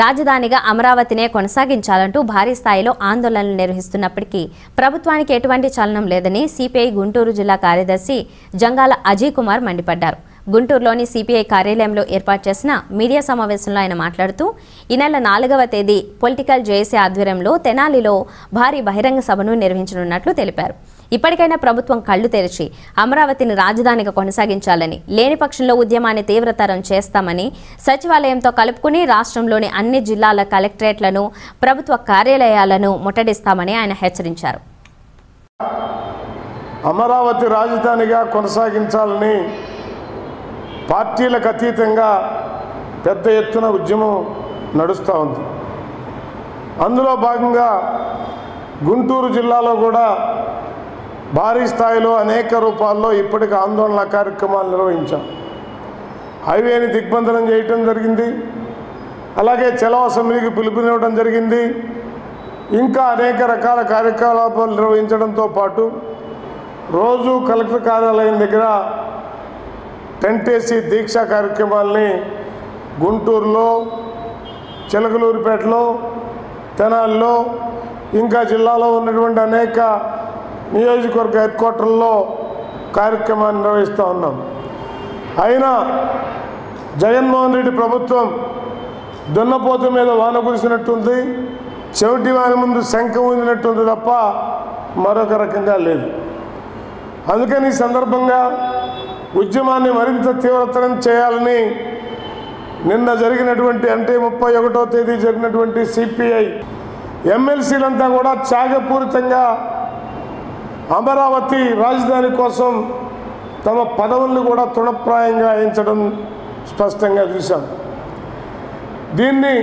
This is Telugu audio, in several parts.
రాజధానిగా అమరావతినే కొనసాగించాలంటూ భారీ స్థాయిలో ఆందోళనలు నిర్వహిస్తున్నప్పటికీ ప్రభుత్వానికి ఎటువంటి చలనం లేదని సిపిఐ గుంటూరు జిల్లా కార్యదర్శి జంగాల అజయ్ కుమార్ మండిపడ్డారు. గుంటూరులోని సిపిఐ కార్యాలయంలో ఏర్పాటు చేసిన మీడియా సమావేశంలో ఆయన మాట్లాడుతూ ఈ నెల నాలుగవ తేదీ పొలిటికల్ జేఏసీ ఆధ్వర్యంలో తెనాలిలో భారీ బహిరంగ సభను నిర్వహించనున్నట్లు తెలిపారు. ఇప్పటికైనా ప్రభుత్వం కళ్ళు తెరిచి అమరావతిని రాజధానిగా కొనసాగించాలని లేని పక్షంలో ఉద్యమాన్ని తీవ్రతరం చేస్తామని సచివాలయంతో కలుపుకుని రాష్ట్రంలోని అన్ని జిల్లాల కలెక్టరేట్లను ప్రభుత్వ కార్యాలయాలను ముట్టడిస్తామని ఆయన హెచ్చరించారు. అమరావతి రాజధానిగా కొనసాగించాలని పార్టీలకు అతీతంగా పెద్ద ఎత్తున ఉద్యమం నడుస్తూ ఉంది. అందులో భాగంగా గుంటూరు జిల్లాలో కూడా భారీ స్థాయిలో అనేక రూపాల్లో ఇప్పటికి ఆందోళన కార్యక్రమాలు నిర్వహించాం. హైవేని దిగ్బంధనం చేయటం జరిగింది. అలాగే చలవ సమితికి పిలుపునివ్వడం జరిగింది. ఇంకా అనేక రకాల కార్యకలాపాలు నిర్వహించడంతో పాటు రోజు కలెక్టర్ కార్యాలయం దగ్గర టెంటేసి దీక్షా కార్యక్రమాల్ని గుంటూరులో చిలకలూరిపేటలో తెనాల్లో ఇంకా జిల్లాలో ఉన్నటువంటి అనేక నియోజకవర్గ హెడ్ క్వార్టర్లో కార్యక్రమాన్ని నిర్వహిస్తూ ఉన్నాం. అయినా జగన్మోహన్ రెడ్డి ప్రభుత్వం దున్నపోత మీద వాన కురిసినట్టుంది చెవిటి వాని ముందు శంఖ ఊదినట్టుంది తప్ప మరొక రకంగా లేదు. అందుకని ఈ సందర్భంగా ఉద్యమాన్ని మరింత తీవ్రతరం చేయాలని నిన్న జరిగినటువంటి అంటే ముప్పై ఒకటో తేదీ జరిగినటువంటి సిపిఐ ఎమ్మెల్సీలంతా కూడా త్యాగపూరితంగా అమరావతి రాజధాని కోసం తమ పదవుల్ని కూడా తృణప్రాయంగా ఎంచడం స్పష్టంగా చూశాం. దీన్ని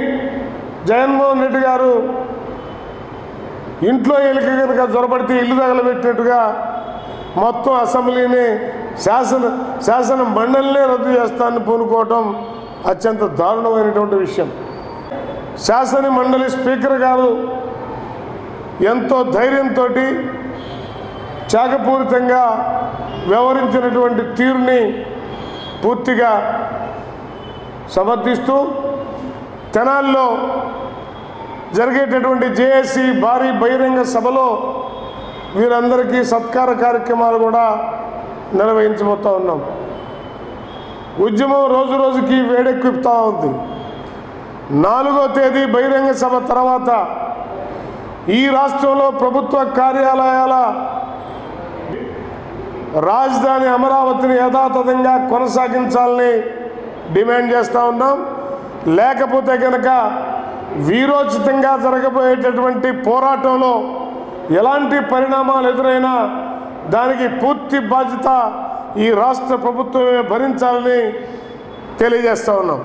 జగన్మోహన్ రెడ్డి గారు ఇంట్లో ఎలుక కనుక జొరబడితే ఇల్లు తగలబెట్టినట్టుగా మొత్తం అసెంబ్లీని శాసన శాసన మండలినే రద్దు చేస్తానని పూనుకోవటం అత్యంత దారుణమైనటువంటి విషయం. శాసన మండలి స్పీకర్ గారు ఎంతో ధైర్యంతో శాఖపూరితంగా వ్యవహరించినటువంటి తీరుని పూర్తిగా సమర్థిస్తూ తెనాల్లో జరిగేటటువంటి జేఏసీ భారీ బహిరంగ సభలో వీరందరికీ సత్కార కార్యక్రమాలు కూడా నిర్వహించబోతూ ఉన్నాం. ఉద్యమం రోజు రోజుకి వేడెక్కుతూ ఉంది. నాలుగో తేదీ బహిరంగ సభ తర్వాత ఈ రాష్ట్రంలో ప్రభుత్వ కార్యాలయాల రాజధాని అమరావతిని యథాతథంగా కొనసాగించాలని డిమాండ్ చేస్తూ ఉన్నాం. లేకపోతే కనుక వీరోచితంగా జరగబోయేటటువంటి పోరాటంలో ఎలాంటి పరిణామాలు ఎదురైనా దానికి పూర్తి బాధ్యత ఈ రాష్ట్ర ప్రభుత్వమే భరించాలని తెలియజేస్తూ ఉన్నాం.